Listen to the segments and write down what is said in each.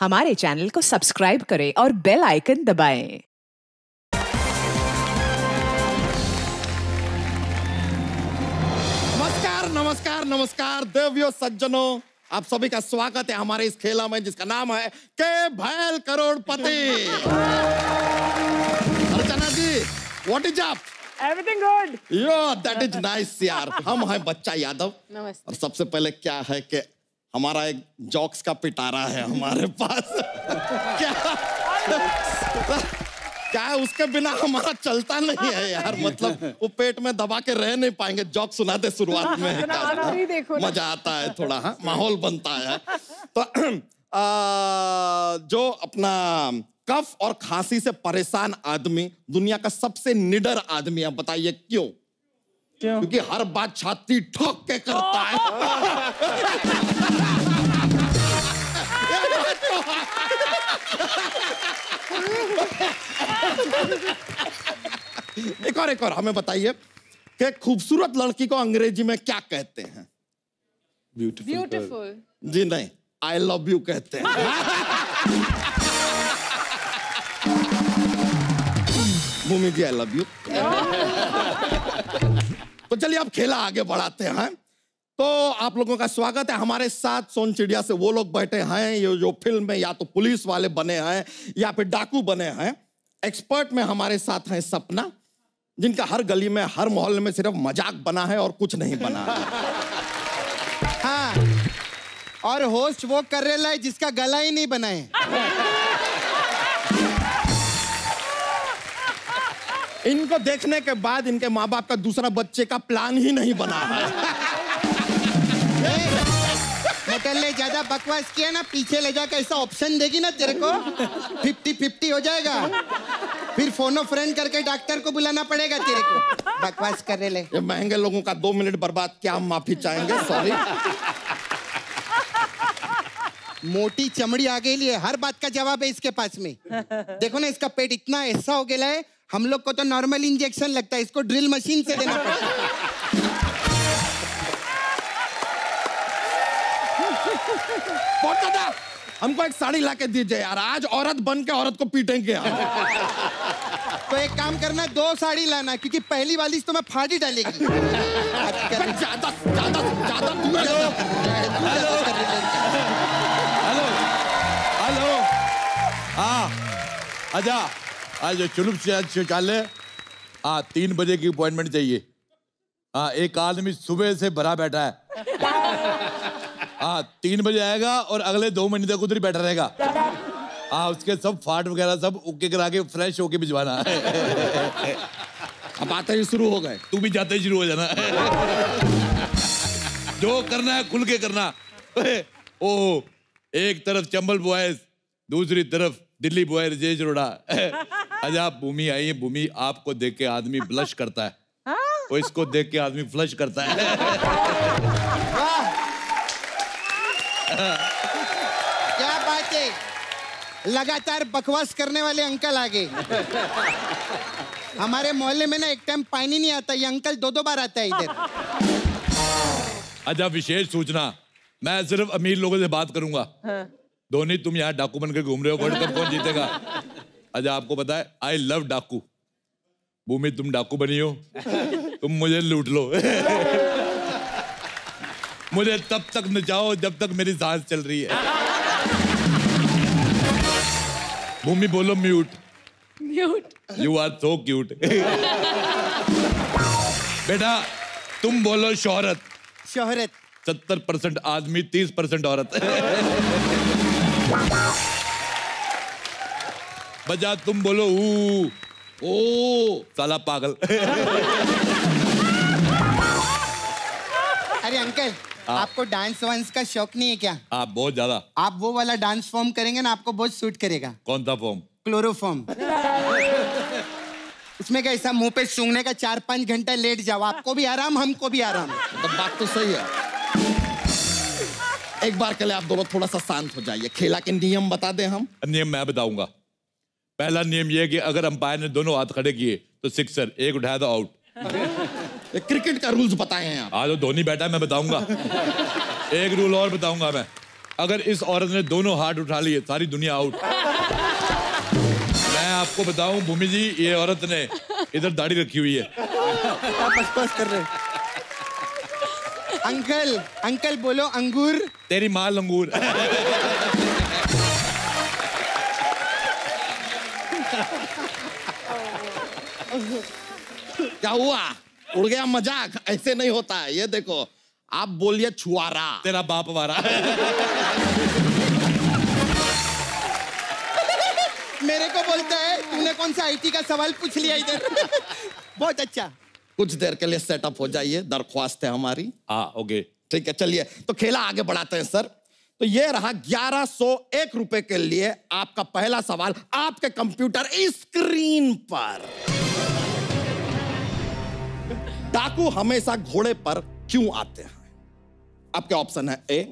हमारे चैनल को सब्सक्राइब करें और बेल आइकन दबाएँ। नमस्कार नमस्कार नमस्कार देवियों सज्जनों आप सभी का स्वागत है हमारे इस खेला में जिसका नाम है के भैल करोड़पति Archana ji what is up Everything good. Yo that is nice यार हम हैं बच्चा यादव नमस्ते। और सबसे पहले क्या है कि हमारा एक जॉक्स का पिटारा है हमारे पास। क्या? क्या है उसके बिना हमारा चलता नहीं है यार? मतलब वो पेट में दबा के रह नहीं पाएँगे। जॉक सुनाते शुरुआत में। मज़ा आता है थोड़ा हाँ? माहौल बनता है। तो आ, जो अपना कफ और खांसी से परेशान आदमी दुनिया का सबसे निडर आदमी है बताइए क्यों? क्यों? क्योंकि हर बात छाती ठोक के करता है। एक और एक और हमें बताइए कि खूबसूरत लड़की को अंग्रेज़ी में क्या कहते हैं? Beautiful. जी नहीं आई लव यू कहते हैं। भूमि जी आई लव यू तो चलिए अब खेला आगे बढ़ाते हैं। तो आप लोगों का स्वागत है। हमारे साथ सोन चिड़िया से वो लोग बैठे हैं, ये जो फ़िल्म में या तो पुलिस वाले बने हैं या फिर डाकू बने हैं। एक्सपर्ट में हमारे साथ हैं सपना, जिनका हर गली में, हर मोहल्ले में सिर्फ़ मज़ाक बना है और कुछ नहीं बना है। हाँ और होस्ट वो कर रहा जिसका गला ही नहीं बना इनको देखने के बाद इनके माँ बाप का दूसरा बच्चे का प्लान ही नहीं बना है। मटन ज़्यादा बकवास किया ना पीछे ले जाकर ऐसा ऑप्शन देगी ना तेरे को फिफ्टी फिफ्टी हो जाएगा। फिर फोनो फ्रेंड करके डॉक्टर को बुलाना पड़ेगा तेरे को। बकवास कर रहे ले। ये महँगे लोगों का दो मिनट बर्बाद क्या हम माफ़ी चाहेंगे? सॉरी मोटी चमड़ी आ गई है हर बात का जवाब है इसके पास में। देखो ना इसका पेट इतना ऐसा हो गया है हम लोग को तो नॉर्मल इंजेक्शन लगता है इसको ड्रिल मशीन से देना पड़ता है। बहुत दादा हमको एक साड़ी ला के दीजिए यार आज औरत बन के औरत को पीटेंगे हम। तो एक काम करना दो साड़ी लाना क्योंकि पहली वाली तो मैं फाड़ी डालेगी। ज़्यादा ज़्यादा ज़्यादा अच्छा आज चुनुप शौचालय हाँ तीन बजे की अपॉइंटमेंट चाहिए। हाँ एक आदमी सुबह से भरा बैठा है। हाँ तीन बजे आएगा और अगले दो महीने तक उधर ही बैठा रहेगा। हाँ उसके सब फाट वगैरह सब ओके करा के फ्रेश होके भिजवाना। अब आते ही शुरू हो गए। तू भी जाते ही शुरू हो जाना। जो करना है खुल के करना। ओ एक तरफ़ चंबल बॉयज़ दूसरी तरफ़ दिल्ली बॉय रजेश रोड़ा आज आप भूमि आई है भूमि आपको देख के आदमी ब्लश करता है। वो इसको देख के आदमी फ्लश करता है। क्या बात है? लगातार बकवास करने वाले अंकल आ गए। हमारे मोहल्ले में ना एक टाइम पानी नहीं आता ये अंकल दो दो बार आता है इधर। अच्छा विशेष सूचना। मैं सिर्फ़ अमीर लोगों से बात करूँगा। धोनी तुम यहाँ डाकू बनकर घूम रहे हो वर्ल्ड कप कौन जीतेगा? अच्छा आपको पता है आई लव डाकू। भूमि तुम डाकू बनी हो। तुम मुझे लूट लो। मुझे तब तक नचाओ जब तक मेरी सांस चल रही है। भूमि बोलो mute. Mute. You are so cute बेटा तुम बोलो शोहरत। शोहरत। सत्तर परसेंट आदमी तीस परसेंट औरत। बजा तुम बोलो ऊ ओ साला पागल। अरे अंकल आपको डांस वांस का शौक नहीं है क्या? आप बहुत ज़्यादा। आप वो वाला डांस फॉर्म करेंगे ना आपको बहुत सूट करेगा। कौन सा फॉर्म क्लोरोफॉर्म उसमें कैसा मुँह पे सूंघने का चार पाँच घंटा लेट जाओ आपको भी आराम हमको भी आराम। तो बात तो सही है। एक बार के लिए आप दोनों थोड़ा सा शांत हो जाइए। खेला के नियम बता दें हम। नियम मैं बताऊँगा। पहला नियम यह कि अगर अंपायर ने दोनों हाथ खड़े किए तो सिक्सर एक उठाया तो आउट। क्रिकेट का रूल्स बताए हैं आप। आज तो धोनी बैठा है मैं बताऊँगा। एक रूल और बताऊँगा मैं। अगर इस औरत ने दोनों हाथ उठा लिए सारी दुनिया आउट। मैं आपको बताऊँ भूमि जी ये औरत ने इधर दाढ़ी रखी हुई है। आप कर रहे अंकल अंकल बोलो अंगूर। तेरी माँ लंगूर क्या हुआ? उड़ गया मज़ाक? ऐसे नहीं होता है। ये देखो आप बोलिए छुआरा। तेरा बाप वारा। मेरे को बोलता है तूने कौन सा आईटी का सवाल पूछ लिया इधर? बहुत अच्छा। कुछ देर के लिए सेटअप हो जाइए दरख्वास्त है हमारी। हाँ ओके ठीक है चलिए तो खेला आगे बढ़ाते हैं सर। तो ये रहा ग्यारह सौ एक रुपए के लिए आपका पहला सवाल आपके कंप्यूटर स्क्रीन पर। डाकू हमेशा घोड़े पर क्यों आते हैं? आपके ऑप्शन है ए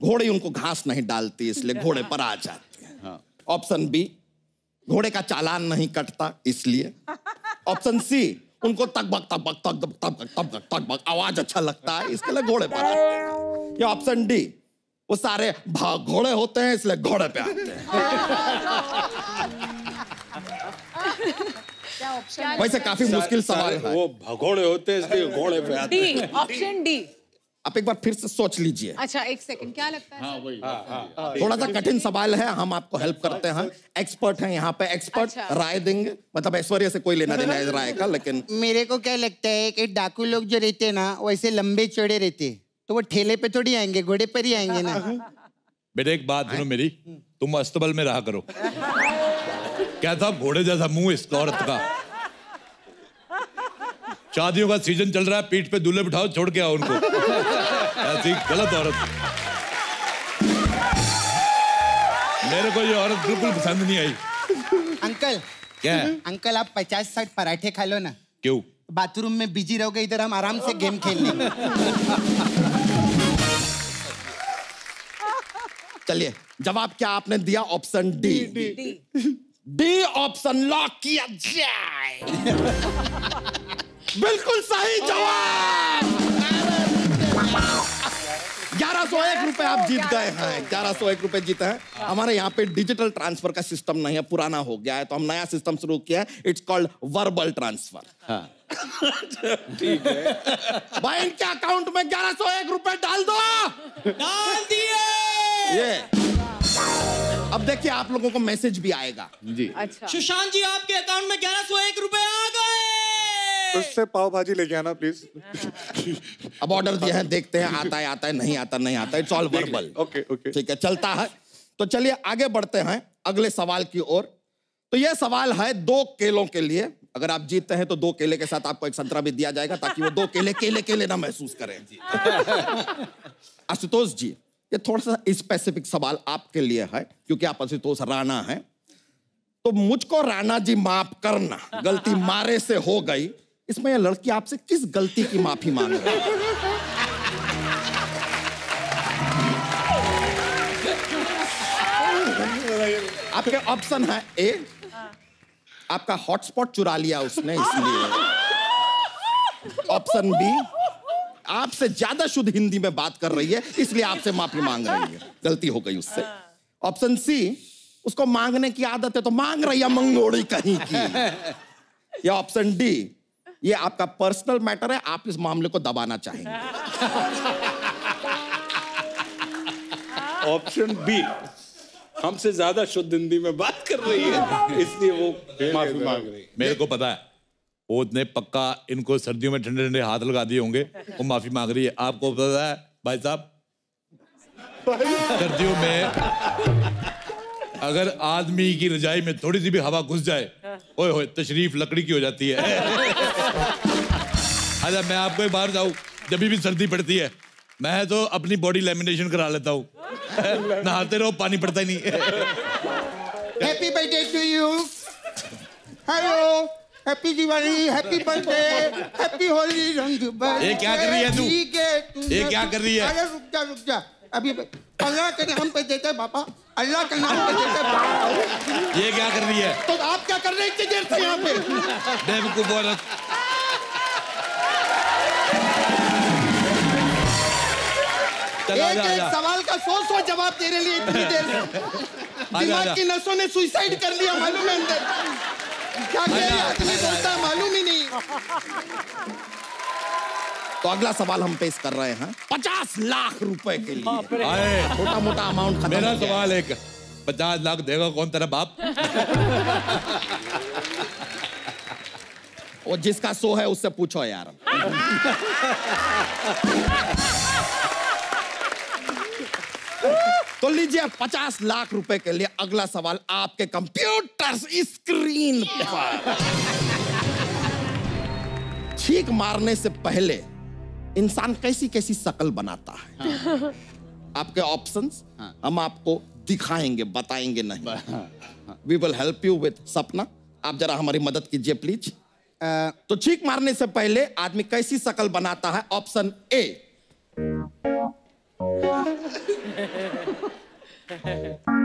घोड़े उनको घास नहीं डालती इसलिए घोड़े पर आ जाते हैं। ऑप्शन बी घोड़े का चालान नहीं कटता इसलिए। ऑप्शन सी उनको तकबक तकबक तकबक तकबक तकबक तकबक आवाज़ अच्छा लगता है इसके लिए घोड़े पर आते हैं। ये ऑप्शन डी वो सारे भाग घोड़े होते हैं इसलिए घोड़े पे आते हैं। वैसे काफ़ी मुश्किल सवाल है। वो भगोड़े होते हैं इसलिए घोड़े पे आते हैं। ऑप्शन डी आप एक बार फिर से सोच लीजिए। अच्छा एक सेकंड क्या लगता है सर? थोड़ा सा कठिन सवाल है हम आपको हेल्प करते हैं। एक्सपर्ट हैं यहाँ पे एक्सपर्ट अच्छा। राय देंगे। मतलब ऐश्वर्या से कोई लेना देना है राय का लेकिन मेरे को क्या लगता है कि डाकू लोग जो रहते हैं ना वैसे लंबे चौड़े रहते हैं। तो वो ठेले पे थोड़ी आएँगे घोड़े पर ही आएँगे ना। बेटे एक बात सुनो मेरी। तुम अस्तबल में रहा करो। क्या था घोड़े जैसा मुँह इस औरत का। शादियों का सीज़न चल रहा है पीठ पे दूल्हे बिठाओ छोड़ के आओ उनको। ऐसी गलत औरत। मेरे को ये औरत बिल्कुल पसंद नहीं आई। अंकल क्या? है अंकल आप पचास साठ पराठे खा लो ना। क्यों? बाथरूम में बिज़ी रहोगे इधर हम आराम से गेम खेल लेंगे चलिए जवाब क्या आपने दिया? Option D D. Option lock किया जाए। बिल्कुल सही जवाब। ग्यारह सौ एक रुपए आप जीत गए हैं। ग्यारह सौ एक रुपए जीते हैं। हमारे यहाँ पे डिजिटल ट्रांसफ़र का सिस्टम नहीं है पुराना हो गया है तो हम नया सिस्टम शुरू किया है। इट्स कॉल्ड वर्बल ट्रांसफ़र ठीक है। भाई इनके अकाउंट में ग्यारह सौ एक रुपए डाल दो। डाल दिए। ये। अब देखिए आप लोगों को मैसेज भी आएगा। जी। अच्छा सुशांत जी आपके अकाउंट में ग्यारह सौ एक उससे पाव भाजी लेके आना प्लीज़ अब ऑर्डर दिया है देखते हैं आता है आता है नहीं आता नहीं आता it's all verbal okay okay ठीक है चलता है। तो चलिए आगे बढ़ते हैं अगले सवाल की ओर। तो यह सवाल है दो केलों के लिए। अगर आप जीतते हैं तो दो केले के साथ आपको एक संतरा भी दिया जाएगा ताकि वो दो केले केले केले ना महसूस करें। आशुतोष जी ये थोड़ा सा स्पेसिफिक सवाल आपके लिए है क्योंकि आप आशुतोष राणा हैं। तो मुझको राणा जी माफ़ करना गलती मारे से हो गई। इसमें यह लड़की आपसे किस गलती की माफ़ी मांग रही है? आपके ऑप्शन है ए आपका हॉटस्पॉट चुरा लिया उसने, इसलिए। ऑप्शन बी आपसे ज़्यादा शुद्ध हिंदी में बात कर रही है, इसलिए आपसे माफ़ी मांग रही है। गलती हो गई उससे। ऑप्शन सी उसको मांगने की आदत है तो मांग रही है मंगोड़ी कहीं की। या ऑप्शन डी ये आपका पर्सनल मैटर है आप इस मामले को दबाना चाहेंगे। ऑप्शन बी हमसे ज़्यादा शुद्ध हिंदी में बात कर रही है इसलिए वो माफ़ी मांग रही है। मेरे को पता है वो ने पक्का इनको सर्दियों में ठंडे ठंडे हाथ लगा दिए होंगे वो माफ़ी मांग रही है। आपको पता है भाई साहब सर्दियों में अगर आदमी की रजाई में थोड़ी सी भी हवा घुस जाए ओए होए तशरीफ़ लकड़ी की हो जाती है। अच्छा मैं आपको एक बार जाऊँ जब भी सर्दी पड़ती है मैं तो अपनी बॉडी लेमिनेशन करा लेता हूँ। नहाते रहो पानी पड़ता ही नहीं। Happy birthday to you hello happy Diwali happy birthday happy Holi रंग ये क्या कर रही है तू? ये क्या कर रही है? अरे रुक जा रुक जा। अभी अल्लाह के नाम पे देते बाबा अल्लाह के नाम पे देते ये क्या कर रही है? तो आप क्या कर रहे हैं इतनी देर से यहाँ पे? बेवकूफ़ औरत। एक एक सवाल का सौ सौ जवाब तेरे लिए इतनी देर से। दिमाग की नसों ने सुसाइड कर लिया मालूम है अंदर। क्या क्या आदमी बोलता मालूम ही नहीं। तो अगला सवाल हम पेश कर रहे हैं पचास लाख रुपए के लिए। आए। छोटा मोटा अमाउंट मेरा। सवाल एक पचास लाख देगा कौन तेरा बाप? और जिसका सो है उससे पूछो यार। तो लीजिए पचास लाख रुपए के लिए अगला सवाल आपके कंप्यूटर स्क्रीन पर। छींक मारने से पहले इंसान कैसी कैसी शकल बनाता है? आपके ऑप्शंस हम आपको दिखाएँगे बताएँगे नहीं। We will help you with Sapna. आप जरा हमारी मदद कीजिए प्लीज़ तो छीक मारने से पहले आदमी कैसी शकल बनाता है? ऑप्शन ए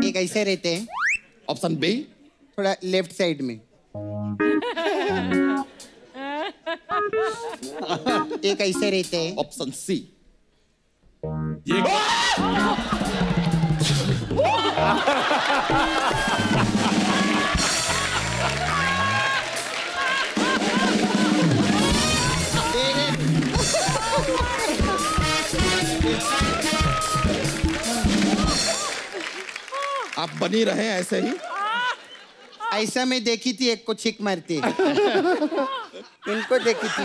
एक ऐसे रहते हैं। Option B? थोड़ा लेफ़्ट साइड में। एक ऐसे रहते हैं। Option C. ये आप बनी रहे ऐसे ही। ऐसा मैं देखी थी एक को छिक मारती। इनको देखी थी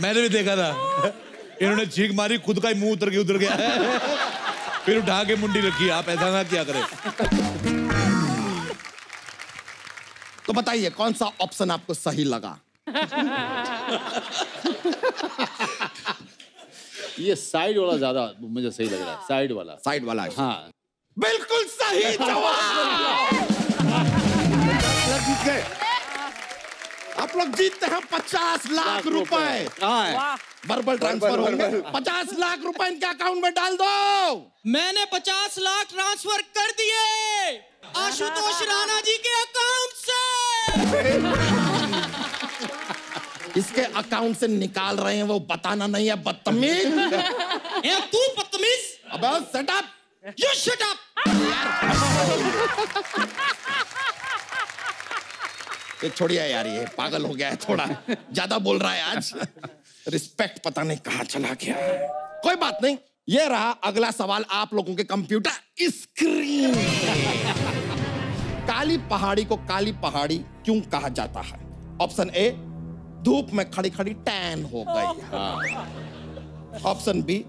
मैंने भी देखा था। इन्होंने छींक मारी खुद का ही मुँह उतर के उतर गया। फिर उठा के मुंडी रखी आप ऐसा ना क्या करें। तो बताइए कौन सा ऑप्शन आपको सही लगा? ये साइड वाला ज़्यादा मुझे सही लग रहा है साइड वाला। साइड वाला हाँ। बिल्कुल सही जवाब! आप लोग जीतते हैं पचास लाख रुपए। है। वर्बल ट्रांसफ़र होंगे। पचास लाख रुपए इनके अकाउंट में डाल दो। मैंने पचास लाख ट्रांसफ़र कर दिए। आशुतोष राणा जी के अकाउंट से। इसके अकाउंट से निकाल रहे हैं वो बताना नहीं है बदतमीज। तू बदतमीज? अबे सेटअप यू शट अप ये छोड़िए यार ये पागल हो गया है थोड़ा। ज़्यादा बोल रहा है आज। रिस्पेक्ट पता नहीं कहाँ चला गया कोई बात नहीं। ये रहा अगला सवाल आप लोगों के कंप्यूटर स्क्रीन काली पहाड़ी को काली पहाड़ी क्यों कहा जाता है? ऑप्शन ए धूप में खड़ी खड़ी टैन हो गई। ऑप्शन बी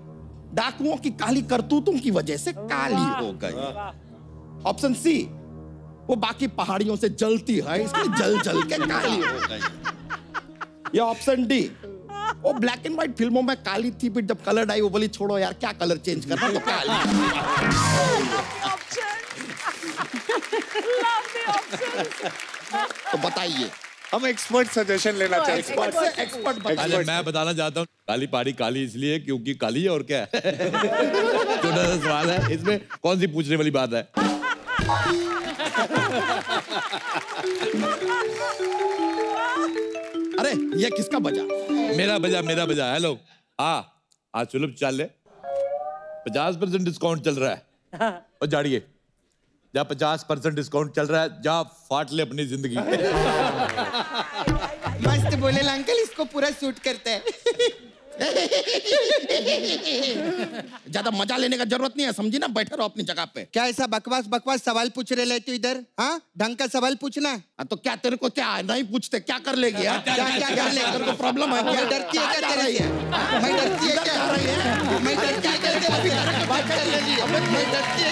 डाकुओं की काली करतूतों की वजह से काली हो गई। ऑप्शन सी वो बाकी पहाड़ियों से जलती है इसलिए जल जल के काली हो गई। या ऑप्शन डी वो ब्लैक एंड व्हाइट फ़िल्मों में काली थी फिर जब कलर आई वो बोली छोड़ो यार क्या कलर चेंज करना तो काली तो बताइए। हम एक्सपर्ट सजेशन लेना चाहते एक्सपर्ट से एक्सपर्ट अरे बताइए मैं बताना चाहता हूँ काली पहाड़ी काली इसलिए क्योंकि काली है और क्या है? छोटा सा सवाल है इसमें कौन सी पूछने वाली बात है? अरे ये किसका बजा? मेरा बजा मेरा बजा हेलो आ आज सुलभ चाल ले। पचास परसेंट डिस्काउंट चल रहा है। और जाड़िए। जा पचास परसेंट डिस्काउंट चल रहा है जा फाट ले अपनी ज़िंदगी। मस्त बोले अंकल इसको पूरा सूट करता है। ज़्यादा मज़ा लेने का ज़रूरत नहीं है समझी ना? बैठे रहो अपनी जगह पे। क्या ऐसा बकवास बकवास सवाल पूछ रहे तू इधर? हाँ? ढंग का सवाल पूछना। हाँ, तो क्या तेरे को क्या नहीं पूछते क्या कर लेगी हाँ? क्या क्या कर ले तेरे को प्रॉब्लम है मैं क्या डरती है क्या रही है। मैं डरती है क्या? रही है। मैं डरती है क्या तेरे से? बात कर लेगी। मैं डरती है।